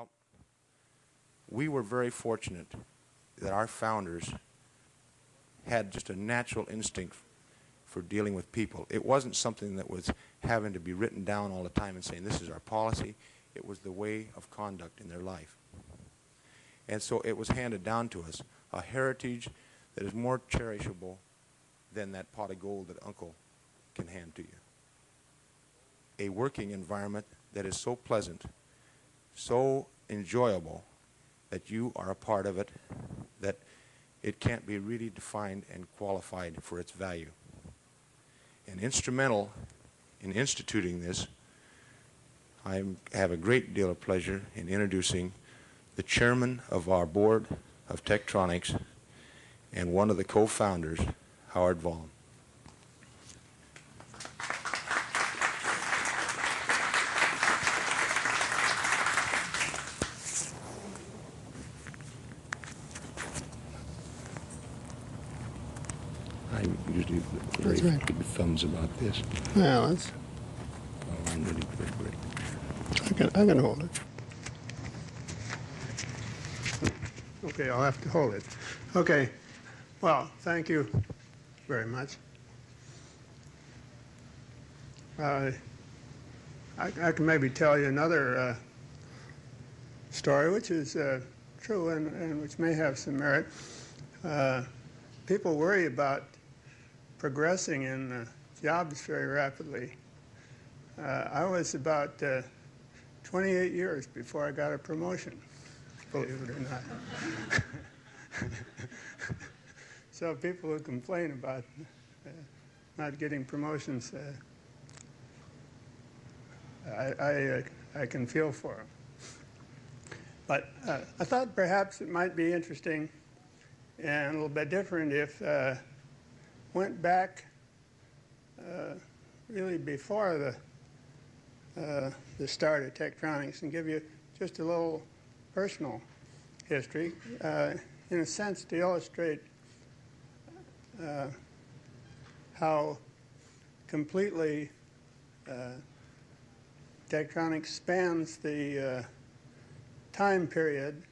Well, we were very fortunate that our founders had just a natural instinct for dealing with people. It wasn't something that was having to be written down all the time and saying, this is our policy. It was the way of conduct in their life. And so it was handed down to us, a heritage that is more cherishable than that pot of gold that Uncle can hand to you. A working environment that is so pleasant, so enjoyable, that you are a part of it, that it can't be really defined and qualified for its value. And instrumental in instituting this, I have a great deal of pleasure in introducing the chairman of our board of Tektronix and one of the co-founders, Howard Vollum. I very That's right. good thumbs about this. Yeah, that's, Oh, I'm really good, great. I can, I can hold it. Okay, I'll have to hold it. Okay, well, thank you very much. Uh, I, I can maybe tell you another uh, story, which is uh, true and, and which may have some merit. Uh, people worry about progressing in uh, jobs very rapidly. Uh, I was about uh, 28 years before I got a promotion, believe it or not. so people who complain about uh, not getting promotions, uh, I, I, uh, I can feel for them. But uh, I thought perhaps it might be interesting and a little bit different if went back uh, really before the uh, the start of Tektronix and give you just a little personal history, uh, in a sense, to illustrate uh, how completely uh, Tektronix spans the uh, time period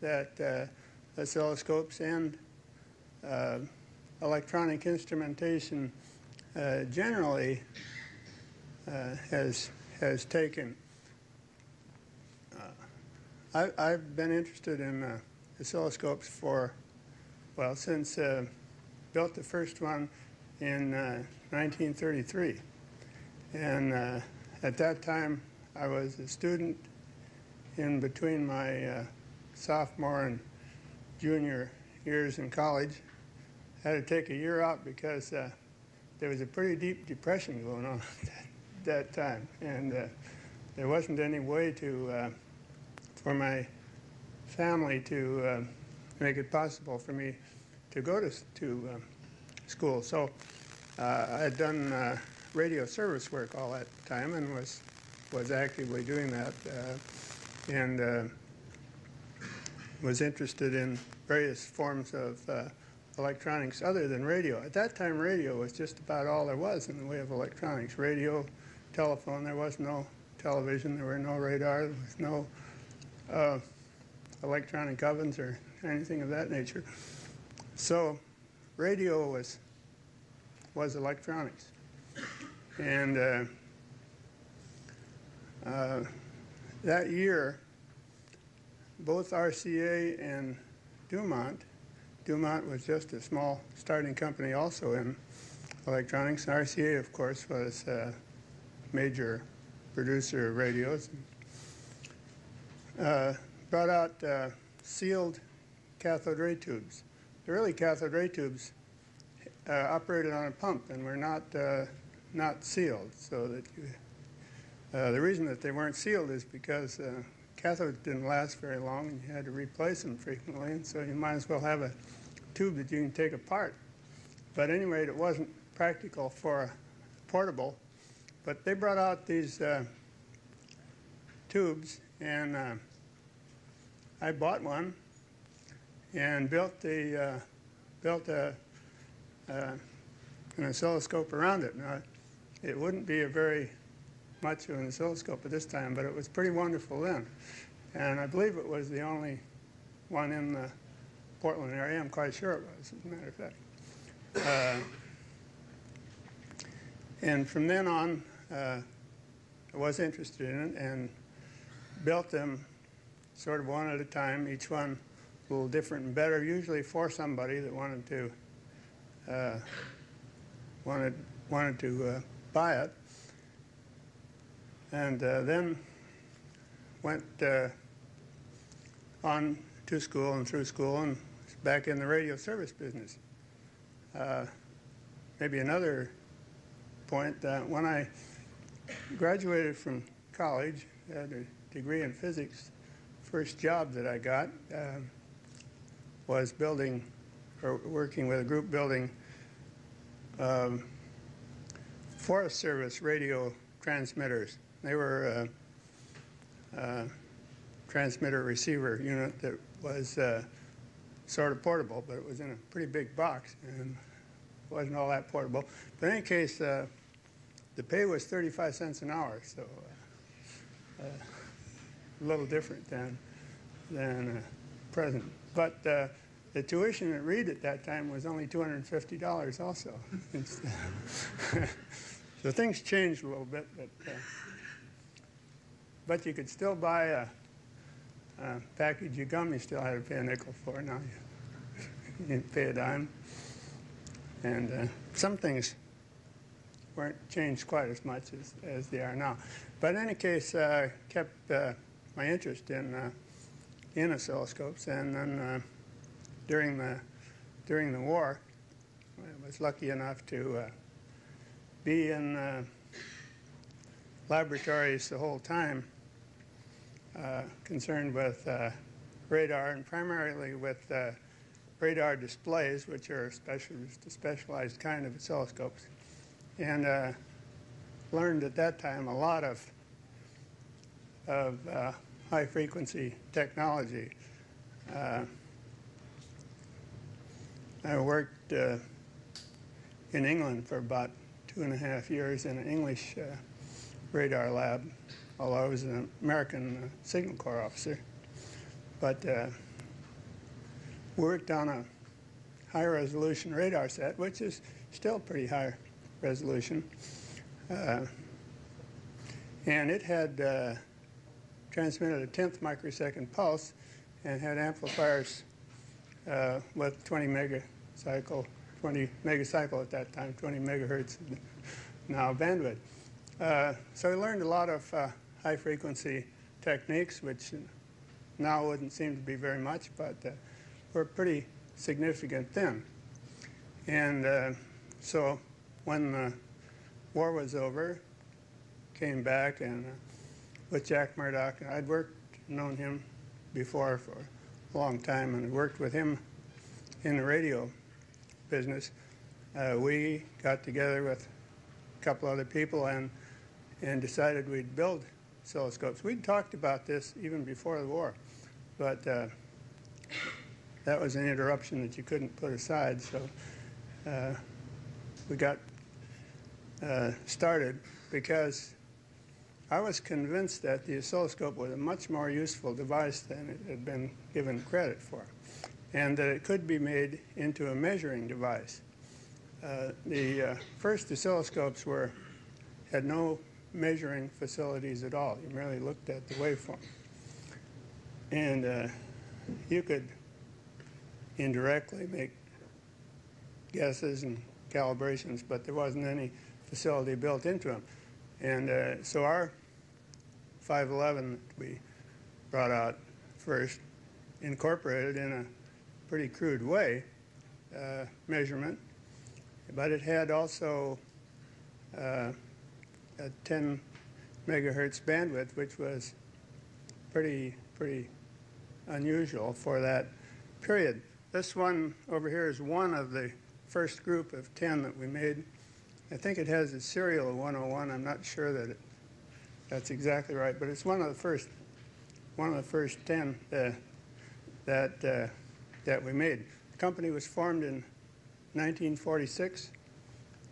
that uh, oscilloscopes and electronic instrumentation uh, generally uh, has has taken. Uh, I, have been interested in uh, oscilloscopes for, well, since uh, built the first one in 1933, and at that time I was a student in between my sophomore and junior years in college. Had to take a year out because uh, there was a pretty deep depression going on at that, time, and uh, there wasn't any way to uh, for my family to uh, make it possible for me to go to to uh, school. So uh, I had done radio service work all that time and was was actively doing that, and was interested in various forms of electronics other than radio. At that time, radio was just about all there was in the way of electronics. Radio, telephone, there was no television, there were no radar, there was no uh, electronic ovens or anything of that nature. So radio was, was electronics. And uh, uh, that year, both RCA and Dumont Dumont was just a small starting company also in electronics. And RCA, of course, was a major producer of radios. Uh, brought out uh, sealed cathode ray tubes. The early cathode ray tubes uh, operated on a pump and were not uh, not sealed. So that you, uh, the reason that they weren't sealed is because uh, cathodes didn't last very long and you had to replace them frequently, and so you might as well have a tube that you can take apart. But anyway, it wasn't practical for a portable. But they brought out these uh, tubes, and uh, I bought one and built the uh, built a, uh, an oscilloscope around it. Now, it wouldn't be a very much of an oscilloscope at this time, but it was pretty wonderful then. and I believe it was the only one in the Portland area. I'm quite sure it was, as a matter of fact. Uh, and from then on, uh, I was interested in it and built them sort of one at a time, each one a little different and better, usually for somebody that wanted to uh, wanted wanted to uh, buy it, and uh, then went uh, on to school and through school and back in the radio service business. Uh, maybe another point uh, when I graduated from college, had a degree in physics. First job that I got um, was building or working with a group building um, Forest Service radio transmitters. They were a, a transmitter receiver unit that was uh, sort of portable, but it was in a pretty big box and wasn't all that portable. But in any case, uh, the pay was 35 cents an hour, so uh, a little different than than uh, present. But uh, the tuition at Reed at that time was only $250 also. so things changed a little bit, but uh, but you could still buy a, a package of gum you still had to pay a nickel for. it Now you, you pay a dime. And uh, some things weren't changed quite as much as, as they are now. But in any case, uh, kept uh, my interest in uh, in oscilloscopes, and then uh, during the during the war, I was lucky enough to uh, be in uh, laboratories the whole time, concerned with uh, radar and primarily with uh, radar displays, which are special, specialized kind of oscilloscopes, and uh, learned at that time a lot of of uh, high frequency technology. Uh, I worked uh, in England for about two and a half years in an English uh, radar lab, although I was an American uh, Signal Corps officer. But uh, worked on a high resolution radar set, which is still pretty high resolution. Uh, and it had uh, transmitted a tenth microsecond pulse and had amplifiers uh, with 20 megacycle, 20 megacycle at that time, 20 megahertz now bandwidth. Uh, so I learned a lot of uh, high frequency techniques, which now wouldn't seem to be very much, but uh, were pretty significant then. And uh, so when the war was over, came back and uh, with Jack Murdock, I'd worked, known him before for a long time and worked with him in the radio business. Uh, we got together with a couple other people and and decided we'd build oscilloscopes. We'd talked about this even before the war, but uh, that was an interruption that you couldn't put aside. So uh, we got uh, started because I was convinced that the oscilloscope was a much more useful device than it had been given credit for, and that it could be made into a measuring device. Uh, the uh, first oscilloscopes were had no measuring facilities at all. You merely looked at the waveform, and uh, you could indirectly make guesses and calibrations, but there wasn't any facility built into them. And uh, so our 511 that we brought out first incorporated in a pretty crude way uh, measurement, but it had also uh, a 10 megahertz bandwidth, which was pretty pretty unusual for that period. This one over here is one of the first group of 10 that we made. I think it has a serial of 101. I'm not sure that it, that's exactly right, but it's one of the first one of the first 10 uh, that uh, that we made. The company was formed in 1946,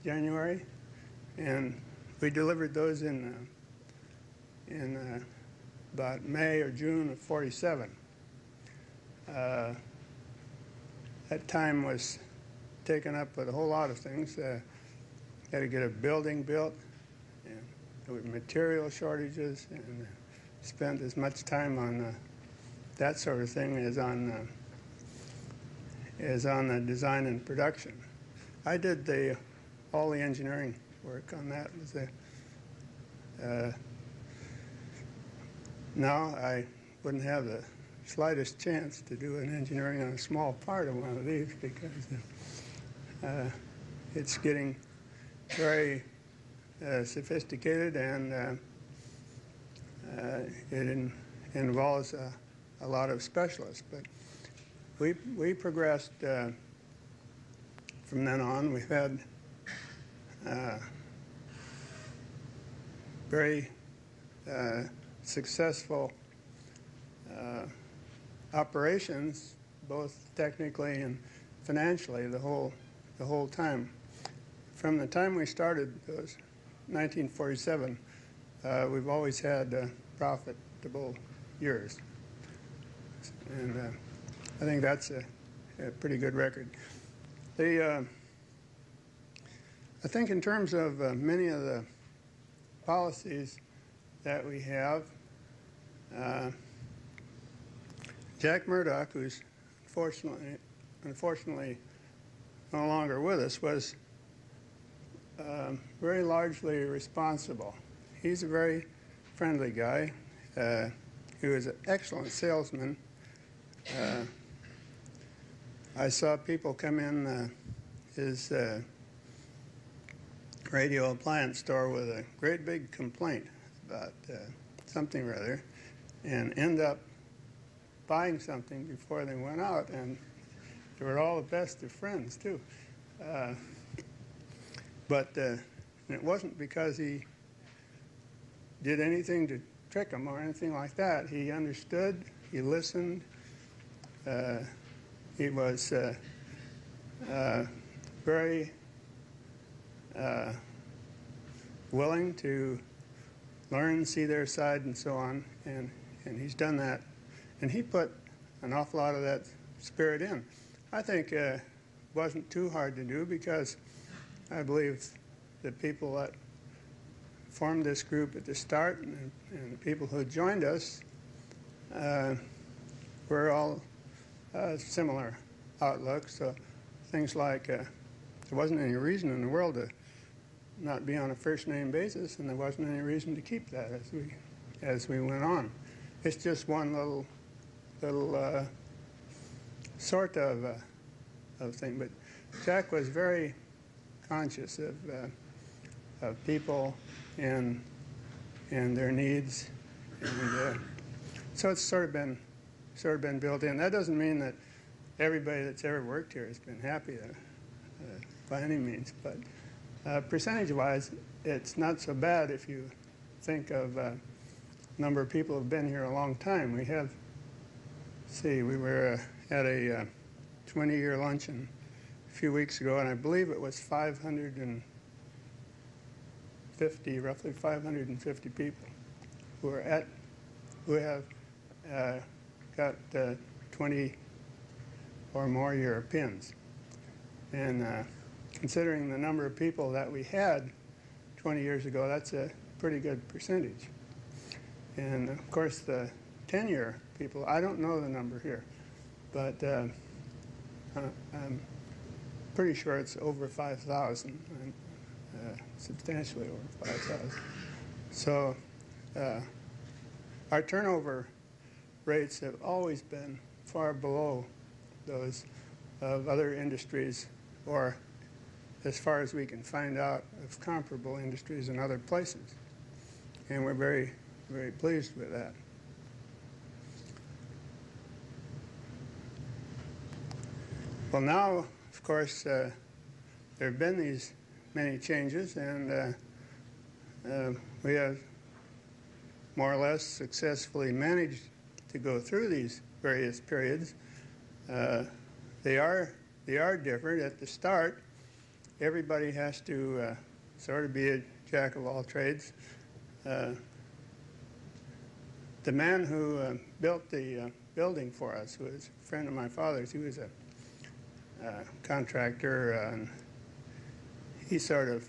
January, and we delivered those in uh, in uh, about May or June of 47. Uh, that time was taken up with a whole lot of things. Uh, had to get a building built, and there were material shortages, and spent as much time on uh, that sort of thing as on uh, as on the design and production. I did the all the engineering work on that. Was the uh, now I wouldn't have the slightest chance to do an engineering on a small part of one of these because uh, it's getting very uh, sophisticated and uh, uh it in, involves a, a, lot of specialists. But we, we progressed uh, from then on. We've had uh, very successful operations, both technically and financially, the whole the whole time. From the time we started, it was 1947, uh, we've always had uh, profitable years. And uh, I think that's a, a, pretty good record. The, uh, I think in terms of uh, many of the policies that we have, uh, Jack Murdock, who's unfortunately, unfortunately no longer with us, was um, very largely responsible. He's a very friendly guy. Uh, he was an excellent salesman. Uh, I saw people come in uh, his uh, radio appliance store with a great big complaint about uh, something or other and end up buying something before they went out, and they were all the best of friends too. Uh, but uh, it wasn't because he did anything to trick them or anything like that. He understood. He listened. Uh, he was uh, uh, very uh, willing to learn, see their side, and so on. And and he's done that and he put an awful lot of that spirit in. I think uh, wasn't too hard to do because I believe the people that formed this group at the start and, and the people who joined us uh, were all uh, similar outlooks. So things like uh, there wasn't any reason in the world to not be on a first name basis, and there wasn't any reason to keep that as we as we went on. It's just one little little uh, sort of uh, of thing. But Jack was very conscious of uh, of people and and their needs, and uh, so it's sort of been sort of been built in. That doesn't mean that everybody that's ever worked here has been happy uh, uh, by any means, but percentage-wise, it's not so bad if you think of number of people who have been here a long time. We have see, we were uh, at a 20 uh, luncheon a few weeks ago, and I believe it was 550, roughly 550 people who are at, who have uh, got uh, 20 or more year pins. And uh, considering the number of people that we had 20 years ago, that's a pretty good percentage. And of course, the 10 year people. I don't know the number here, but uh, I'm pretty sure it's over 5,000, uh, substantially over 5,000. So uh, our turnover rates have always been far below those of other industries or as far as we can find out of comparable industries in other places. And we're very, very pleased with that. Well, now, of course, uh, there have been these many changes, and uh, uh, we have more or less successfully managed to go through these various periods. Uh, they are they are different. At the start, everybody has to uh, sort of be a jack of all trades. Uh, the man who uh, built the uh, building for us was a friend of my father's. He was a uh, contractor, and he sort of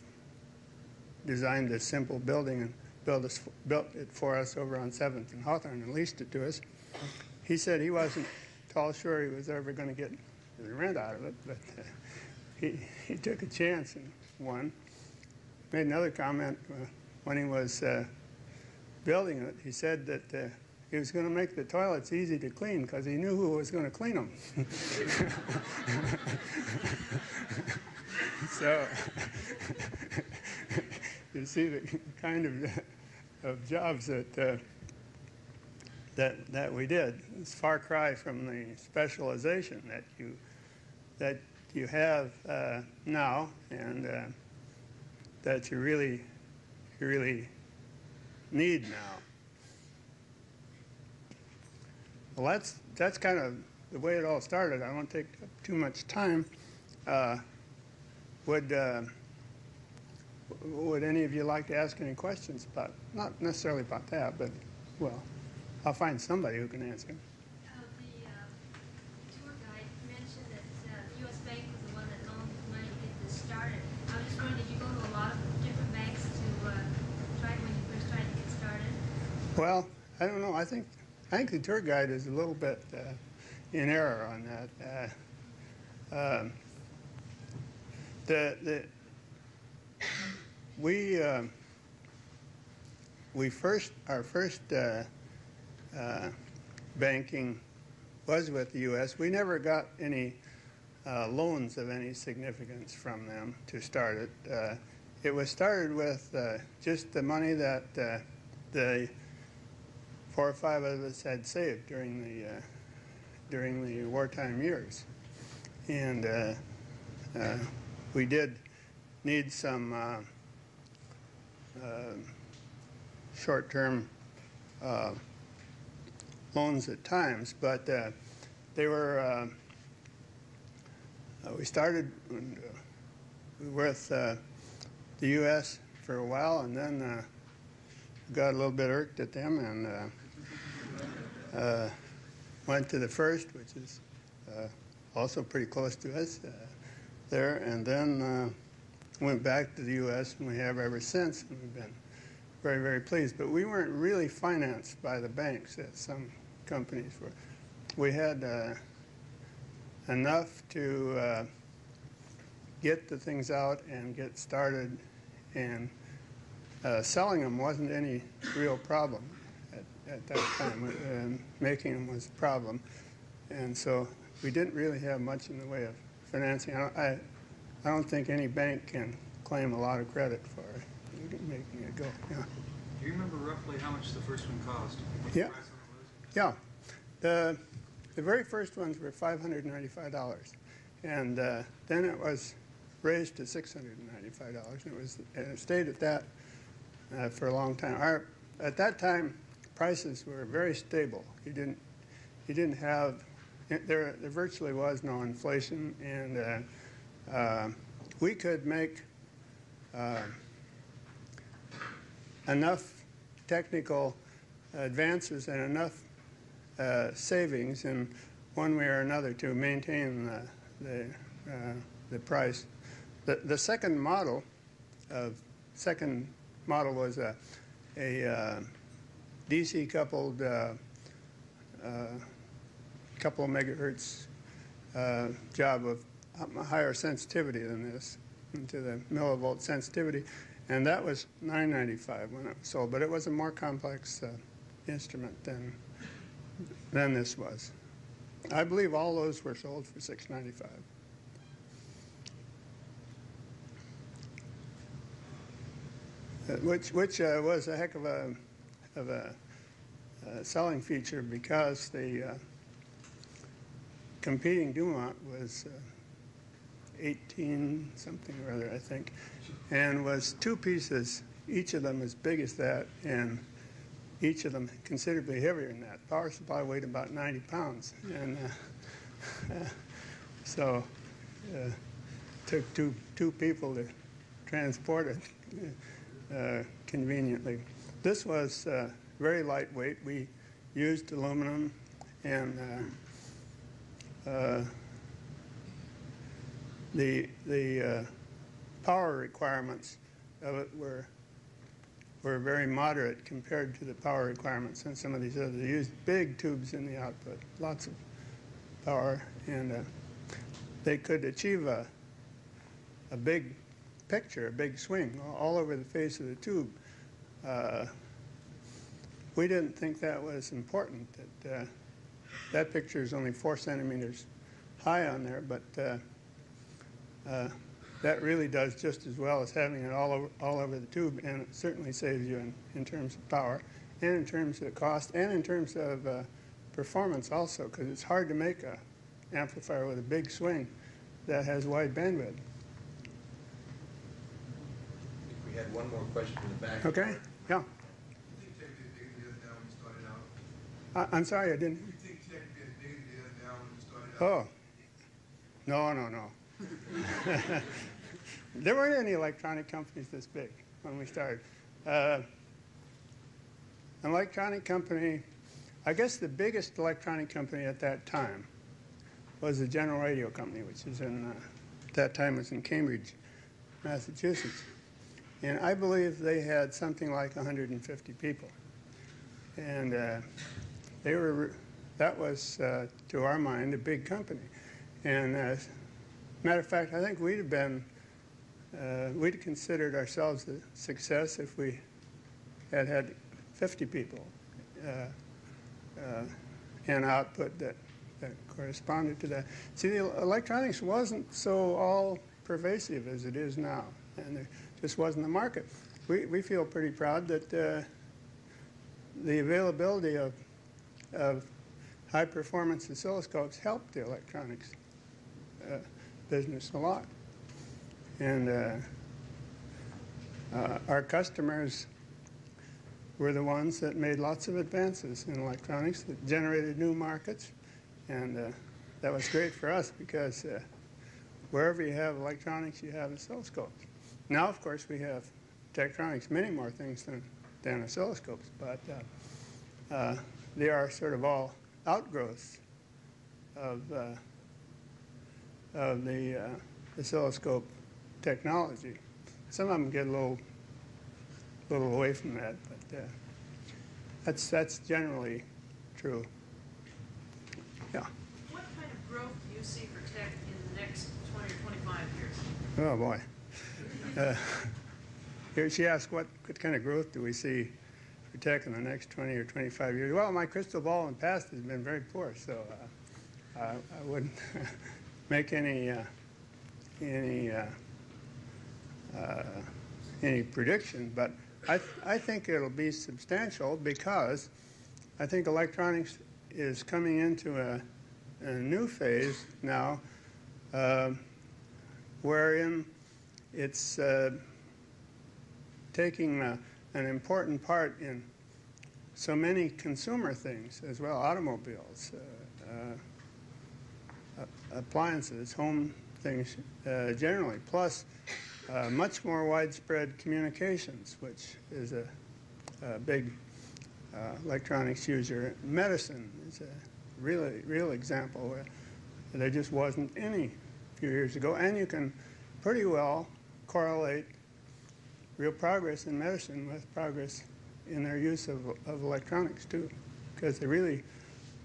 designed this simple building and built, us, built it for us over on 7th and Hawthorne and leased it to us. He said he wasn't at all sure he was ever going to get the rent out of it, but uh, he, took a chance and won. Made another comment uh, when he was uh, building it. He said that uh, he was going to make the toilets easy to clean because he knew who was going to clean them. so you see the kind of, of jobs that, uh, that, that we did. It's far cry from the specialization that you, that you have uh, now and uh, that you really, you really need now. Well, that's, that's kind of the way it all started. I won't take up too much time. Uh, would, uh, would any of you like to ask any questions about, not necessarily about that, but, well, I'll find somebody who can answer. Uh, the uh, tour guide mentioned that uh, the U.S. Bank was the one that loaned money to get this started. I was just wondering, did you go to a lot of different banks to uh, try when you first tried to get started? Well, I think I think the tour guide is a little bit uh, in error on that. Uh, um, the the we uh, we first our first uh, uh, banking was with the U.S. We never got any uh, loans of any significance from them to start it. It was started with just the money that the four or five of us had saved during the uh, during the wartime years, and uh, uh, we did need some uh, uh, short-term uh, loans at times, but they were. We started with the U.S. for a while, and then got a little bit irked at them, and uh, went to the first, which is uh, also pretty close to us uh, there, and then uh, went back to the U.S. and we have ever since, and we've been very, very pleased. But we weren't really financed by the banks as some companies were. We had uh, enough to uh, get the things out and get started, and selling them wasn't any real problem at, at that time. Uh, making them was a problem, and so we didn't really have much in the way of financing. I don't, I, I don't think any bank can claim a lot of credit for making it go. Yeah. Do you remember roughly how much the first one cost? Yeah. the price on it was? Yeah. The, the very first ones were $595. And uh, then it was raised to $695. And it, was, and it stayed at that uh, for a long time. Our, at that time, prices were very stable. You didn't, you didn't have, there, there virtually was no inflation. And uh, uh, we could make uh, enough technical advances and enough uh, savings in one way or another to maintain the, the, uh, the price. The, the second model of second model was a, a uh, DC coupled uh, uh, couple of megahertz uh, job of a higher sensitivity than this into the millivolt sensitivity, and that was 995 when it was sold. But it was a more complex uh, instrument than than this was. I believe all those were sold for 695. Uh, Which, which uh, was a heck of a, of a uh, selling feature because the uh, competing Dumont was uh, 18 something or other, I think, and was two pieces, each of them as big as that, and each of them considerably heavier than that. Power supply weighed about 90 pounds, and uh, so uh, took two two people to transport it uh, conveniently. This was uh, very lightweight. We used aluminum, and uh, uh, the the uh, power requirements of it were were very moderate compared to the power requirements in some of these others. They used big tubes in the output, lots of power, and uh, they could achieve a a big picture, a big swing all over the face of the tube. Uh, we didn't think that was important. That uh, that picture is only four centimeters high on there, but uh, uh, that really does just as well as having it all over all over the tube, and it certainly saves you in, in terms of power, and in terms of cost, and in terms of uh, performance also, because it's hard to make a amplifier with a big swing that has wide bandwidth. I think we had one more question in the back. Okay, yeah. You think Tek is bigger than it is now when you started out? I, I'm sorry, I didn't. You think Tek is bigger than it is now when you started out? Oh, no, no, no. there weren't any electronic companies this big when we started. Uh, an electronic company, I guess the biggest electronic company at that time was the General Radio Company, which is in, uh, at that time was in Cambridge, Massachusetts. And I believe they had something like 150 people. And uh, they were, that was, uh, to our mind, a big company. And uh, matter of fact, I think we'd have been, uh, we'd considered ourselves a success if we had had 50 people uh, uh, and output that, that corresponded to that. See, the electronics wasn't so all pervasive as it is now, and there just wasn't a market. We, we feel pretty proud that uh, the availability of, of high performance oscilloscopes helped the electronics uh, business a lot. And uh, uh, our customers were the ones that made lots of advances in electronics that generated new markets. And uh, that was great for us because uh, wherever you have electronics, you have oscilloscopes. Now, of course, we have Tektronix, many more things than, than oscilloscopes, but uh, uh, they are sort of all outgrowths of, uh, of the uh, oscilloscope technology. Some of them get a little, little away from that, but uh, that's, that's generally true. Yeah. What kind of growth do you see for Tek in the next 20 or 25 years? Oh, boy. Uh, here she asked, what, what kind of growth do we see for Tek in the next 20 or 25 years? Well, my crystal ball in the past has been very poor, so uh, I, I wouldn't make any, uh, any, uh, uh, any prediction. But I, th- I think it'll be substantial because I think electronics is coming into a, a new phase now uh, wherein it's uh, taking uh, an important part in so many consumer things as well, automobiles, uh, uh, appliances, home things uh, generally, plus much more widespread communications, which is a, a big electronics user. Medicine is a really real example where there just wasn't any a few years ago, and you can pretty well correlate real progress in medicine with progress in their use of, of electronics too, because it really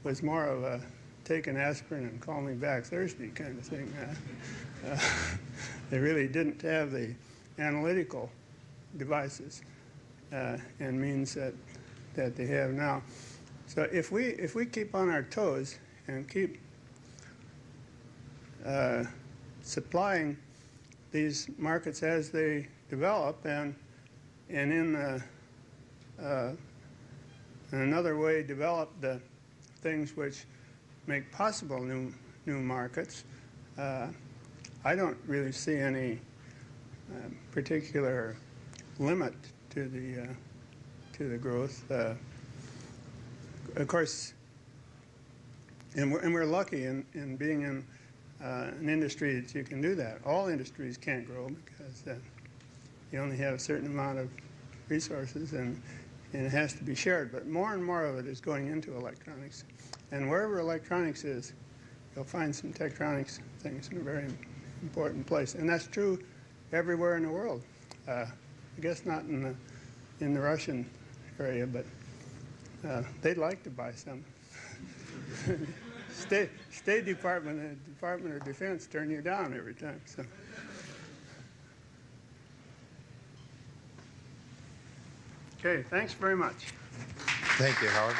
was more of a take an aspirin and call me back Thursday kind of thing. Uh, uh, they really didn't have the analytical devices uh, and means that that they have now. So if we if we keep on our toes and keep uh, supplying these markets as they develop and and in the, uh, in another way develop the things which make possible new new markets. Uh, I don't really see any uh, particular limit to the uh, to the growth. Uh, of course, and we're, and we're lucky in, in being in uh, an industry that you can do that. All industries can't grow because uh, you only have a certain amount of resources, and and it has to be shared. But more and more of it is going into electronics. And wherever electronics is, you'll find some Tektronix things in a very important place. And that's true everywhere in the world. Uh, I guess not in the, in the Russian area, but uh, they'd like to buy some. State, State Department and Department of Defense turn you down every time. So. Okay, thanks very much. Thank you, Howard.